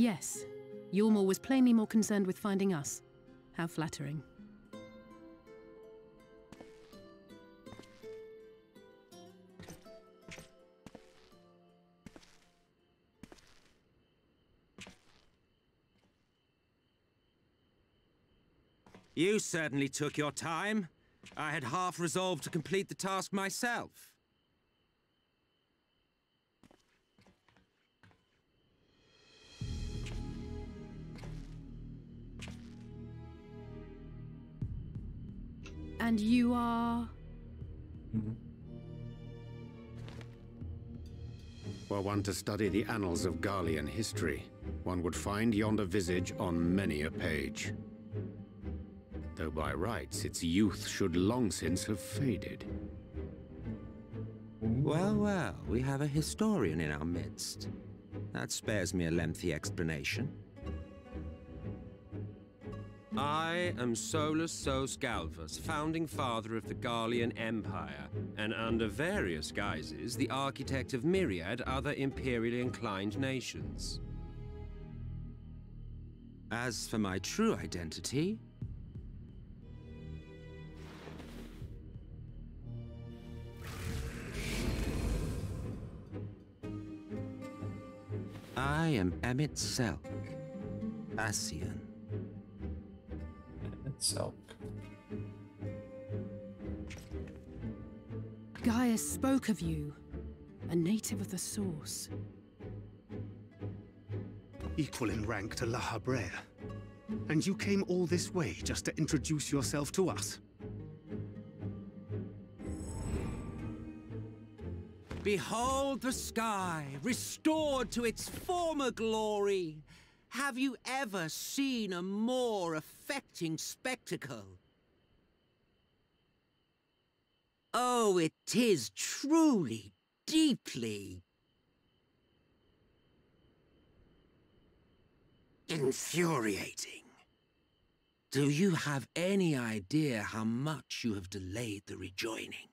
Yes. Ylmor was plainly more concerned with finding us. How flattering. You certainly took your time. I had half resolved to complete the task myself. And you are... Mm-hmm. Were one to study the annals of Garlean history, one would find yonder visage on many a page. Though by rights its youth should long since have faded. Well, well, we have a historian in our midst. That spares me a lengthy explanation. I am Solus zos Galvus, founding father of the Garlean Empire, and under various guises, the architect of myriad other imperially inclined nations. As for my true identity, I am Emet-Selch, Ascian. Itself. Gaius spoke of you. A native of the Source. Equal in rank to Lahabrea. And you came all this way just to introduce yourself to us? Behold the sky, restored to its former glory. Have you ever seen a more affecting spectacle? Oh, it is truly, deeply... infuriating. Do you have any idea how much you have delayed the rejoining?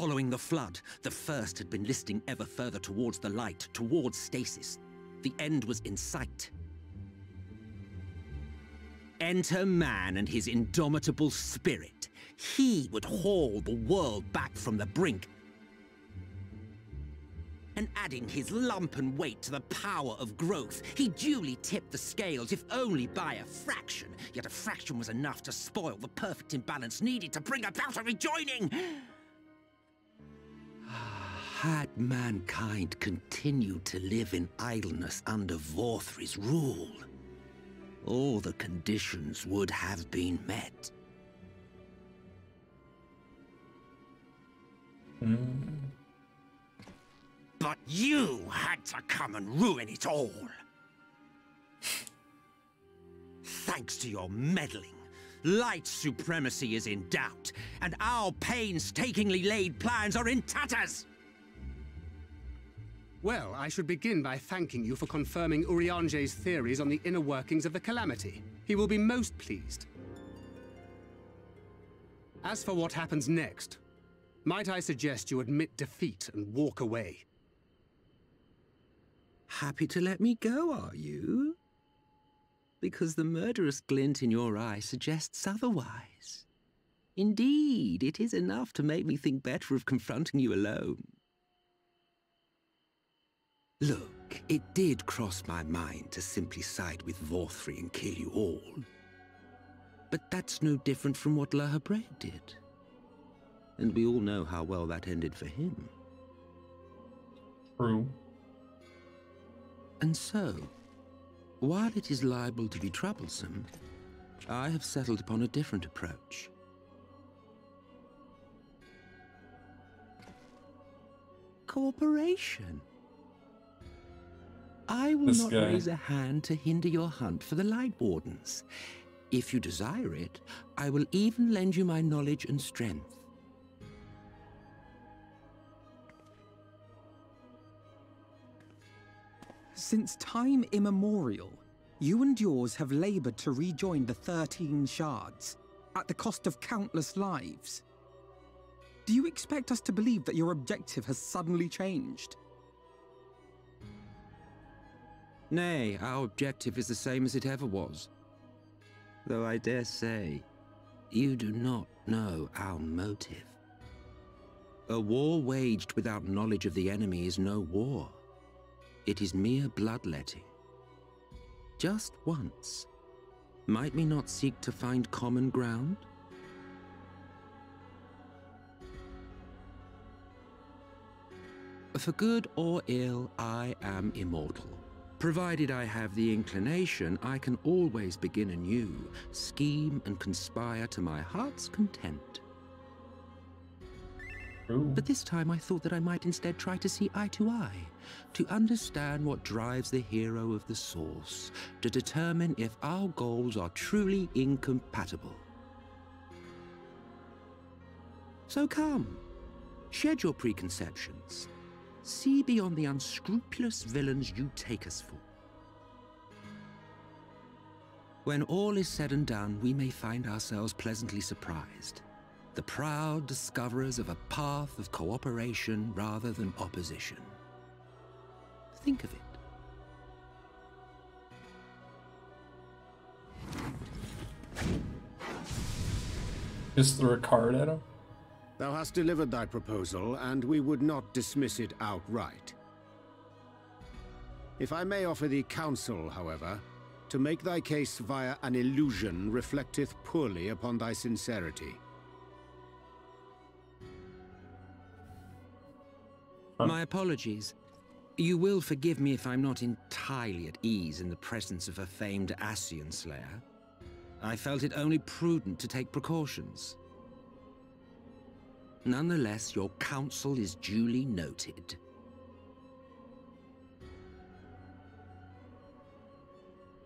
Following the flood, the First had been listing ever further towards the light, towards stasis. The end was in sight. Enter man and his indomitable spirit. He would haul the world back from the brink. And adding his lump and weight to the power of growth, he duly tipped the scales, if only by a fraction. Yet a fraction was enough to spoil the perfect imbalance needed to bring about a rejoining. Had mankind continued to live in idleness under Vauthry's rule, all the conditions would have been met. But you had to come and ruin it all. Thanks to your meddling, light supremacy is in doubt, and our painstakingly laid plans are in tatters! Well, I should begin by thanking you for confirming Urianger's theories on the inner workings of the Calamity. He will be most pleased. As for what happens next, might I suggest you admit defeat and walk away? Happy to let me go, are you? Because the murderous glint in your eye suggests otherwise. Indeed, it is enough to make me think better of confronting you alone. Look, it did cross my mind to simply side with Vauthry and kill you all. But that's no different from what Lahabrea did. And we all know how well that ended for him. True. And so, while it is liable to be troublesome, I have settled upon a different approach. Cooperation. I will This not guy. raise a hand to hinder your hunt for the Light Wardens. If you desire it, I will even lend you my knowledge and strength. Since time immemorial, You and yours have labored to rejoin the 13 shards, at the cost of countless lives. Do you expect us to believe that your objective has suddenly changed? Nay, our objective is the same as it ever was. Though I dare say, you do not know our motive. A war waged without knowledge of the enemy is no war. It is mere bloodletting. Just once, might we not seek to find common ground? For good or ill, I am immortal. Provided I have the inclination, I can always begin anew, scheme and conspire to my heart's content. But this time I thought that I might instead try to see eye to eye, to understand what drives the hero of the source, to determine if our goals are truly incompatible. So come, shed your preconceptions. See beyond the unscrupulous villains you take us for. When all is said and done, we may find ourselves pleasantly surprised. The proud discoverers of a path of cooperation rather than opposition. Think of it. Just threw a card at him. Thou hast delivered thy proposal, and we would not dismiss it outright. If I may offer thee counsel, however, to make thy case via an illusion reflecteth poorly upon thy sincerity. My apologies. You will forgive me if I'm not entirely at ease in the presence of a famed Ascian Slayer. I felt it only prudent to take precautions. Nonetheless, your counsel is duly noted.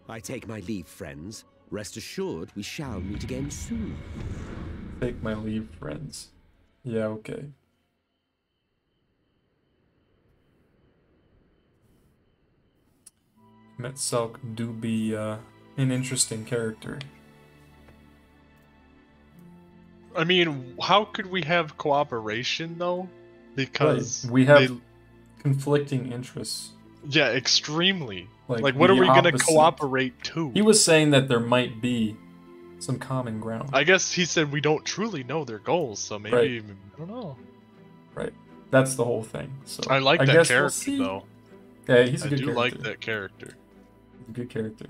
I take my leave, friends. Rest assured, we shall meet again soon. Take my leave, friends. Yeah, okay. Emet-Selch do be uh, an interesting character. I mean, how could we have cooperation though? Because we have they- conflicting interests. yeah, extremely. Like, Like, what are we gonna cooperate to? He was saying that there might be some common ground. I guess he said we don't truly know their goals, so maybe Right. I don't know. Right. That's the whole thing. So I like I that guess we'll character though. Yeah, he's a I good character. I do like that character. Good character.